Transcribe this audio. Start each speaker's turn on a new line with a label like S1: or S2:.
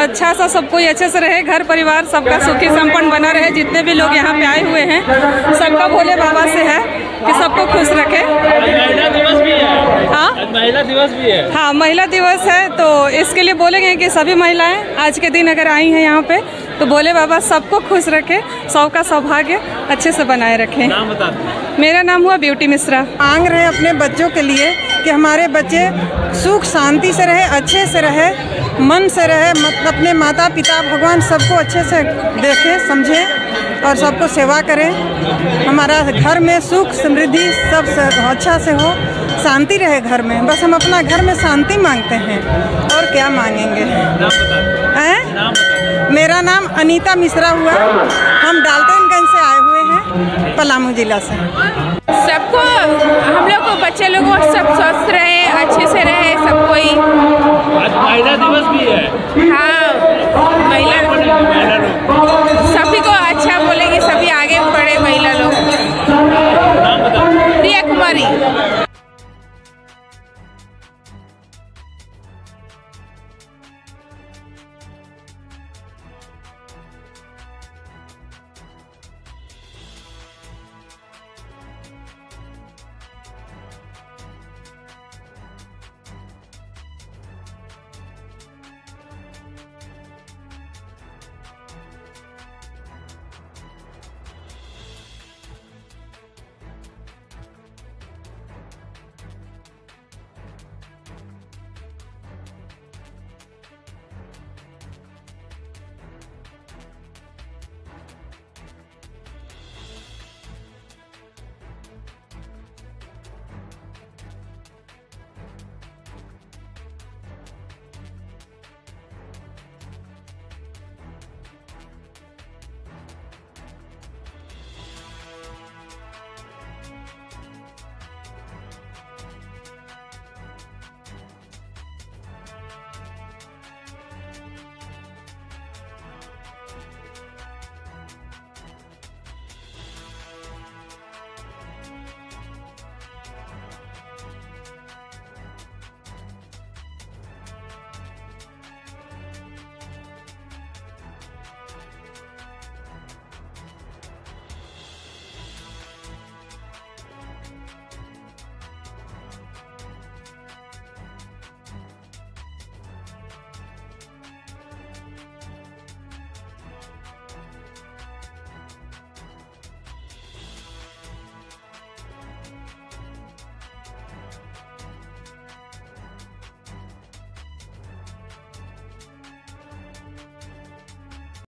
S1: अच्छा सा सब कोई अच्छे से रहे घर परिवार सबका सुखी संपन्न बना रहे जितने भी लोग यहाँ पे आए हुए हैं सबका भोले बाबा से है कि सबको खुश रखे।
S2: महिला दिवस भी है?
S1: हाँ
S2: महिला दिवस भी है
S1: हाँ महिला दिवस है तो इसके लिए बोलेंगे कि सभी महिलाएँ आज के दिन अगर आई हैं यहाँ पे तो भोले बाबा सबको खुश रखे सबका सौभाग्य अच्छे से बनाए रखें।
S2: नाम बता
S1: मेरा नाम हुआ ब्यूटी मिश्रा।
S3: मांग रहे अपने बच्चों के लिए कि हमारे बच्चे सुख शांति से रहे अच्छे से रहे मन से रहे, मत, अपने माता पिता भगवान सबको अच्छे से देखें, समझें और सबको सेवा करें। हमारा घर में सुख, समृद्धि सब अच्छा से हो, शांति रहे घर में। बस हम अपना घर में शांति मांगते हैं और क्या मांगेंगे? हैं? मेरा नाम अनीता मिश्रा हुआ। हम डाल्टनगंज से आए हुए हैं, पलामू जिला से।
S4: सबको, हम लोग को, बच्चे लोग सब स्वस्थ रहे, अच्छे से रहे हाँ महिला।
S2: सभी को अच्छा बोलेगी सभी
S4: आगे बढ़े महिला लोग। प्रिया कुमारी।